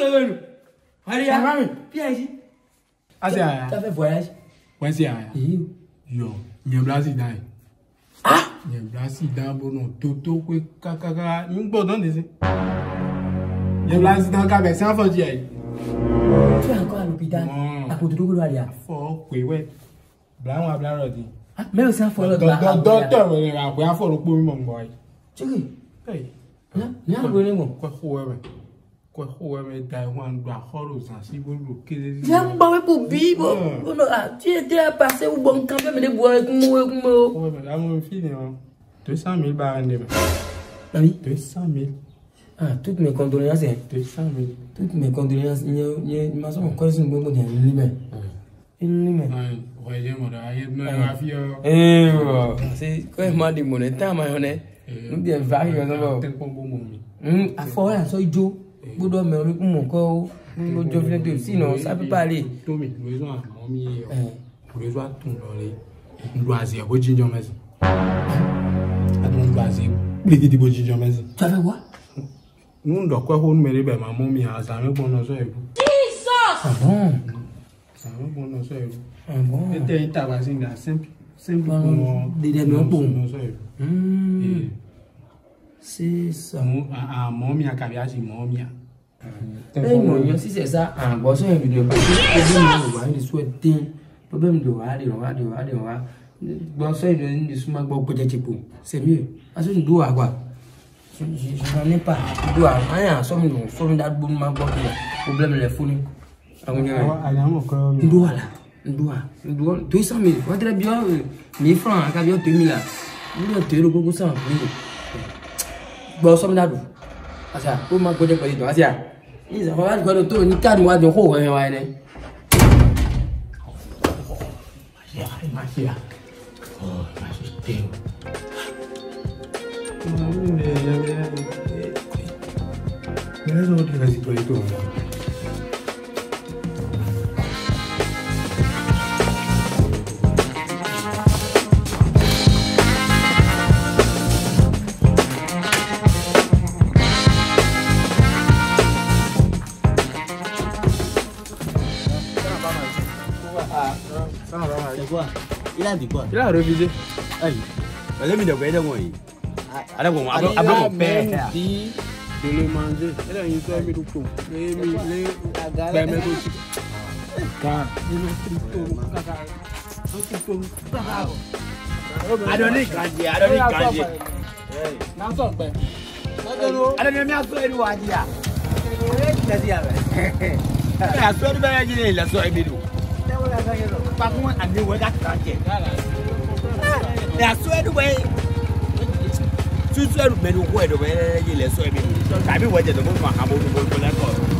kẹwẹrù àríyá pid. a ṣe àyà. tá a fẹ́ voyage. wọ́n ṣe àyà. yọ yẹn bíláṣì dá yìí. yẹn bíláṣì dá bọ́nà tó tó pé kákáká ń gbọ́dọ̀ ní sí. yẹn bíláṣì dá kábẹ̀ sí a ń kọ́ àlùbí dá àpò òdòdó gbọ́dọ̀ àríyá. fọ́ pé wẹ́ẹ̀ bùrọ̀ àwọn abúlé rọ̀ di mẹ́rin sí àfọ̀rọ̀ gba àwọn dọ́tọ̀ rẹ̀ rà pé àfọ̀rọ̀ pé mímọ̀ ń gbọ́ ẹ̀. chicken ní àgbẹ̀ ni wọ́n kọ́ ẹ̀wẹ̀ kwa kuwa me Taiwan do akoro zansi bolo kele ni. Yang bawe po bi bo hmm. bolo a tu es déjà passé ou bon camp me le boire comme moi comme moi. Ouais mais là mon fils hein. 200 000 barres de. Ami 200 000. Ah toutes mes condoléances hein. 200 000. Toutes mes condoléances ni ni ma son ko sin bon bon ni ni mais. Ni mais. Ouais j'ai mon aïe me hmm. la fille. Eh c'est quoi ma di mon e temps ma on est. Eh. Eh, Nous bien varie on va. Tel pombo mon mi. Hum afore so ijo gbọ́dọ̀ mẹrin kún mọ kọ ló jọ fi lẹgbẹ sí náà sábẹpà lè. tómi lóyún àmọ́ mi ọ̀ lóyún àtún lọ rẹ lu àzẹ bó jíjọ mẹsìn àtún lu àzẹ pílẹ̀gidi bó jíjọ mẹsìn. tọ́lá wa. n ń dọ̀kọ́ ẹ̀hó mẹ́rin bẹ̀ máa mú mi àzàmì pọ̀ náà sọ ẹ̀rú. Jesus. àzàmì pọ̀ náà sọ ẹ̀rú. ẹ tẹ́ yín tàbá sí ìgbà sẹ́ńpì sẹ́ńpì pọ̀ náà sọ ẹ̀rú. Hmm. Eh sesa mɔmia kabia si mɔmia ẹ mọ̀nyọ́ sísẹ̀ sá àgbọ̀ sọ̀rọ̀ ìbìdàn pé ọdún mi ò wá ní sùn dín problem dò wá dè wá dè wá dè wá gbọ́ sọ̀rọ̀ ìbìdàn ní súnmọ́ gbọ́ gbọ́jà tìpó sẹ̀mí ẹ̀ asọ́jú dùwà gbà ṣùgbọ́n nípa dùwà àyà sọ́mi lò fọ́mi dàgbò ní máa gbọ́ kí lọ problem lẹ̀ fún ni. àwọn yàrá ndúwà la ndúwà ndúwà tó sàn mi wọ́n tẹ́lẹ̀ bí ọ́ mi fúnra àkàbí ọ́ tó mi la ndúwà tó yẹ gbọ́ sọ́mídà dùn àṣà ó máa gbọ́jẹ́ pẹ̀lú ìdùn àṣà ìṣàkóso láti gbọ́dọ̀ tó ní káàdì wájú kó wọ́n yẹn wá yẹn. Gracias por la situación. alikuwa ila harufize ai wale mimi ndio kwenda ngoi ala kwa abro abro pe di de le manger ila yin so mi dukto mi le ba me ko chi ka ni no trito kaka no trito bravo adoni kanje adoni kanje na so pe ala mi mi aso eri wa ji ya ore ti ti ya be ala aso eri ba ya ji ni la so e bi du kuma a mi wega ta jɛ ya sɔɛ do bɛ tutu ɛlu mɛ ni ko yɛ do bɛ yɛlɛ sɔɛ mi kabi wɛjɛ do ko ma ka bɔ olu bolo kɔlɛ kɔrɔ.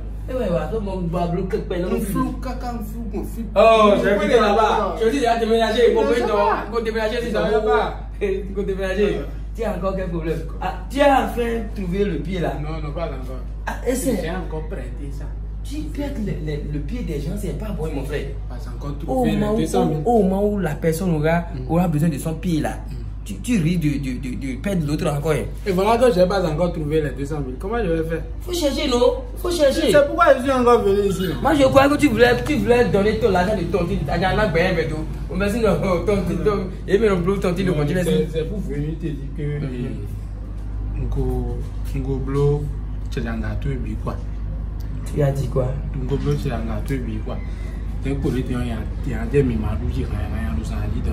Eh bah, flou Oh, a le pied? là. Non, non, pas encore. Ah, tu as encore prêté ça? Tu le pied des gens, c'est pas bon mon frère. Pas moment où le la personne mm. aura besoin de son pied là, mm tu, tu ris de de de de l'autre encore. Et voilà que je n'ai pas encore trouvé les 200 000. Comment je vais faire Faut chercher, non Faut chercher. C'est pourquoi je suis encore venu ici. Moi, je crois que tu voulais, tu voulais donner ton l'argent de ton titre. T'as la mais tout. On va dire non, ton titre. Et puis, ton titre, on C'est pour venir te dire que. Ngo. Ngo Blo. Tu es gâteau et quoi Tu as dit quoi Ngo Blo, tu es en gâteau et quoi t'es collé, t'es en des mimadou qui rien nous a dit.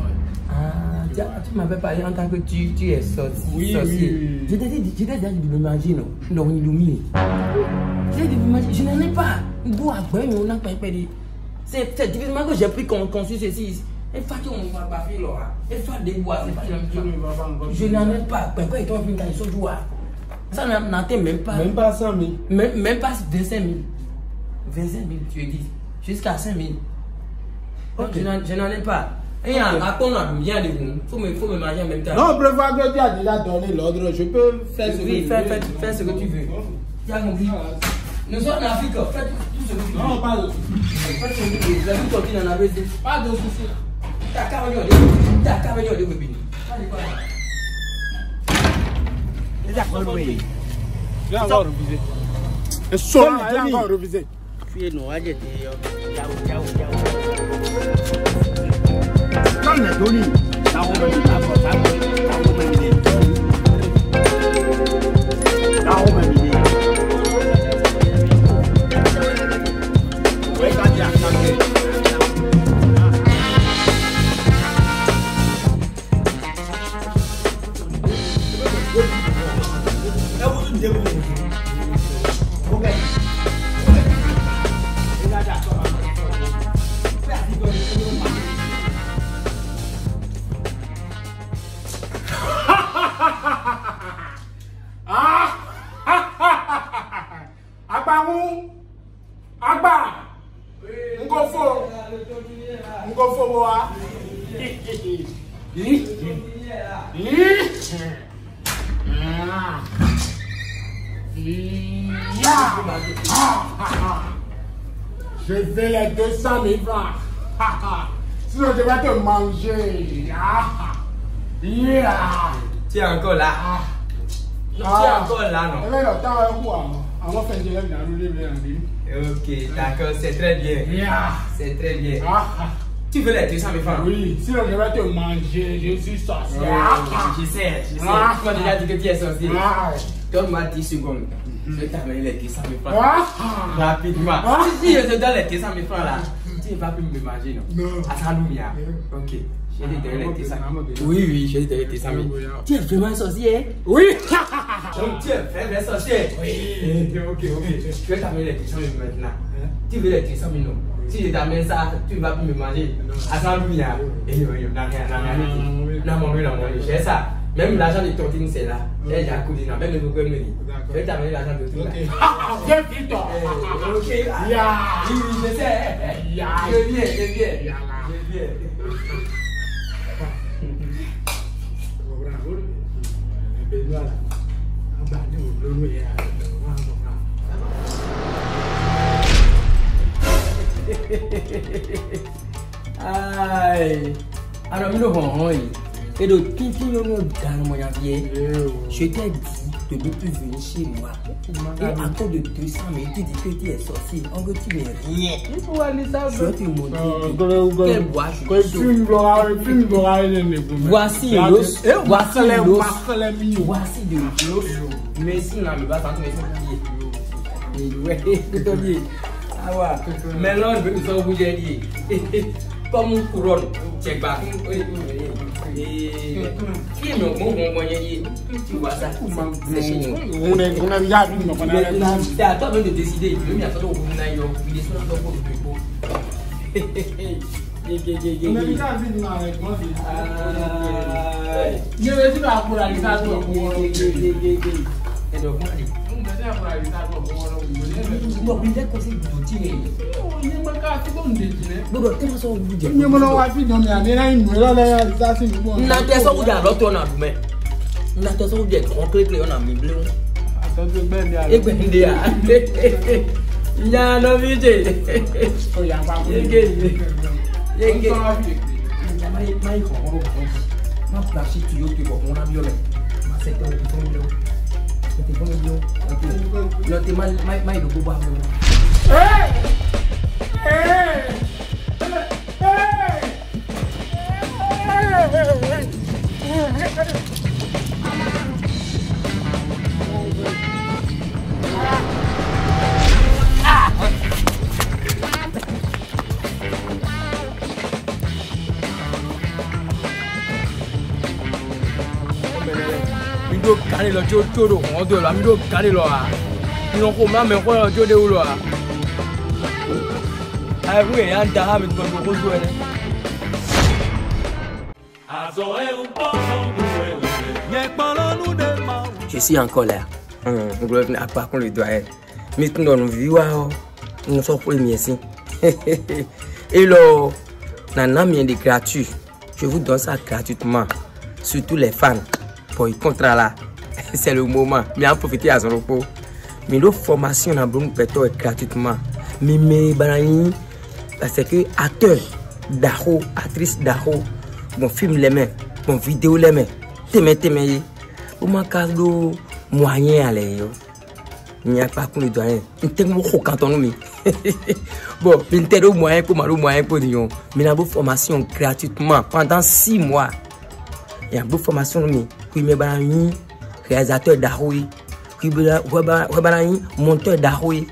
Ah, tu m'avais parlé en tant que tu, tu es sorcier. Oui, e. oui, Je t'ai dit, je t'ai dit de manger, non Non, il illumine. Je t'ai dit de manger, je n'en ai pas. Go à quoi, on n'a pas perdu. C'est difficilement que j'ai pris conçu ceci. Et pas qu'on va pas là. Et pas des bois, c'est pas même Je n'en ai pas. Pourquoi est t'ont fait une caisse au doigt Ça n'atteint même pas. Même pas 100 000. Même, même pas 25 000. 25 000, tu es dit jusqu'à 5000. Je n'en ai pas. Et à, quoi on bien de faut me, me marier en même temps. Non, prévoir que tu as déjà donné l'ordre. Je peux faire ce que tu veux. Oui, Fais ce que tu veux. Nous sommes en Afrique. Fais tout, ce que tu veux. Non, pas de soucis. Fais ce que tu veux. Pas de soucis. encore encore fieno waje te yo yawo yawo yawo kan na doni ta wo me ta ko ta ko Ah. Je vais les 200 000 francs. Sinon, je vais te manger. Ah. Tu es encore là. Tu es ah. encore là, non? Ok, d'accord, c'est très bien. C'est très bien. Ti gyo lèk yè sa mè fran? Oui, si lèk yè manjè, yè si sasè. Jè sè, jè sè. Mwen di jè dike piè sò si. Don mati si gòm, se ta mè yè lèk yè sa mè fran. Rapidman. Si yè se do lèk yè sa mè fran la, ti yè pa pou mè manjè nou? Nou. A sa lou mi a. Ok. J'ai dit ah, Oui, oui, j'ai dit de ça. Tu es hein? vraiment sorcier Oui Donc eh, tu es vraiment sorcier Oui Ok, ok. Tu veux t'amener les maintenant hein? Tu veux les non Si je t'amène ça, tu vas plus me manger. À 100 000 là oui, vais eh, rien, rien. Non, non, non, j'ai ça. Même l'argent de tontine, c'est là. J'ai déjà non, le me Je vais t'amener l'argent de tout Ok, eh, ya Oui, oui, je sais. je viens. Je viens. lára àgbà ní òlóró yẹn àgbà wọn àgbà. ara mi ló hàn hàn yìí èdè tuntun ló ń dànù mọ̀nyàbí yẹn ṣe tẹ́ di ne plus venir chez moi. Oh, Et à cause de 200, mais tu dis que tu es sorti. En gros, tu n'es rien. Je vais te montrer ah, quel bois je suis. Voici l'os. Voici l'os. Voici de l'os. Merci, là, le bas, tu te met Ouais, Maintenant, je vais te faire bouger. Comme une couronne. Check back fíìmù ọgbọ̀ngbọ̀n ọmọ yẹn yé ti wà sá ẹ̀ṣẹ̀ yẹn. ŋun náà yá dùn nọ̀kan náà. ǹjẹ́ ǹjẹ́ àtọ́ mi tètè sí dé ìlú mi àtọ́lọ́ òun náà yọ ìdè sọ́dọ̀ lọ́pọ̀ òdòdó ìbò. Yẹ́wé tí bá a kúra ní sáà tó ọ̀pọ̀ wọ́n lọ́wọ́. Ẹ̀dọ̀ kúra ní. Ń gbẹ́sẹ̀ kúra ní sáà tó ọ̀pọ̀ wọ́n lọ́wọ́ gbọ̀gbìn lẹ́kọ̀ọ́ sí ìgbìmọ̀ tí yẹn. gbọdọ̀ tí wọ́n sọ wù jẹ. ní mo lọ wá sí ìdánmì àní náà ìmọ̀ ẹ̀rọ lẹ́yìn àti sáà sí ìlú wọn. nna tẹ sọ́wọ́ jà lọ́tọ̀ ọ̀nà àdùmẹ̀ nna tẹ sọ́wọ́ jà kàn kékeré ọ̀nà mi bílẹ̀ wọn. àtọ́jú gbẹ̀ndé à. nya lọ bí jẹ. yege yege. má yìí kọ̀ọ̀rọ̀ kọ̀ọ̀rọ̀ má pàṣẹ tuyó tuyó kọ̀ọ̀rọ̀ Natimbang yo. Natimbang. Natimbang may may dugo ba mo? Eh! Eh! Je suis en colère. On ne à qu'on le doit Mais hein. nous sommes premiers Et là, Je vous donne ça gratuitement. Surtout les fans là. C'est le moment. Mais en profiter à son repos. Mais la formation est gratuitement. Mais parce acteur d'Aho, actrice d'Aho, mon film les mains, mon vidéo les mains. moyen n'y a pas qu'on hein. quand on Bon, il au moyen pour moyen pour Mais la formation gratuitement pendant six mois. Il y a une formation qui premier banayoun, réalisateur d'Aroui, premier monteur d'Aroui,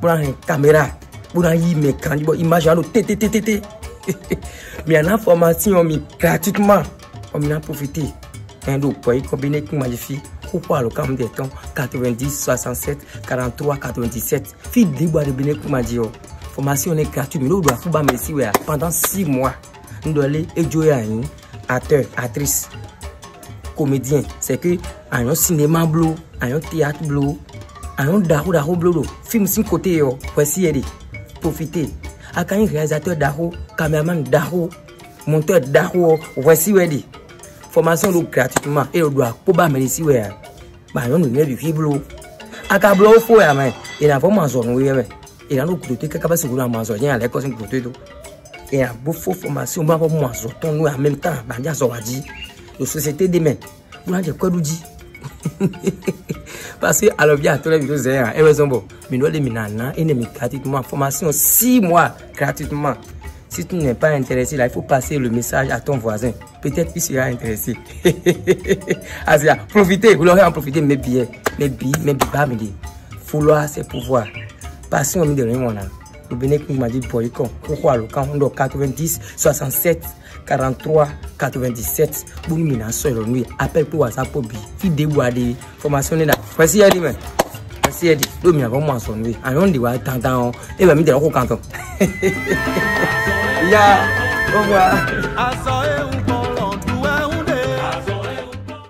pour une caméra, pour un mécan, image à l'autre, tété, tété, tété. Mais en information, gratuitement, on a profité. Un donc, pour y combiner avec Magnifique, pourquoi le quand des temps 90 67 43 97 fille bois de béné kumadio oh. formation est gratuite mais nous doit fouba messi pendant 6 mois nous doit aller et jouer à une acteur actrice comédien c'est que ayon cinéma bleu, ayon théâtre bleu, ayon daro daro bleu, film sin côté yo voici elle profiter aka un réalisateur daro caméraman daro monteur daro voici wedi formation lo gratuitement et lo do pour ba meri si bah ba ayon ni le fi blo aka blo fo ya me ina e e fo ma zo no ye me ina lo kuto te kaka ba se ko na ma zo yin ale ko sin kuto et un beau faux formation, on va avoir moins autant nous en même temps, bah Bandia Zoradi. de société demain. Vous n'avez quoi nous dit Parce que alors bien tous les vidéos c'est un hein, raison eh, bon. Mais nous les minana et nous gratuitement formation 6 mois gratuitement. Si tu n'es pas intéressé là, il faut passer le message à ton voisin. Peut-être qu'il sera intéressé. Asia, profitez, vous l'aurez en profité mes billets, mes billets, mes billets, pas me dire. Vouloir c'est pouvoir. Passion de rien on âme. Le hein. bénéfice m'a dit pour con, Pourquoi le camp 90 67 43 97 bolo mina sọ̀rọ̀ n'u ye appel ko whatsapp bi fide wa de formation ne la pɛsi yɛ di mɛ pɛsi yɛ di don mina fɔ ma sɔn n'u ye a yɔn de wa tantan o e bɛ min tɛ ko kan ya o